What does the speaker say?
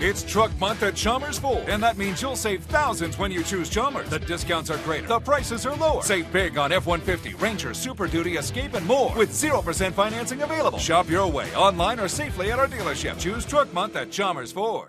It's Truck Month at Chalmers Ford, and that means you'll save thousands when you choose Chalmers. The discounts are greater, the prices are lower. Save big on F 150, Ranger, Super Duty, Escape, and more with 0% financing available. Shop your way online or safely at our dealership. Choose Truck Month at Chalmers Ford.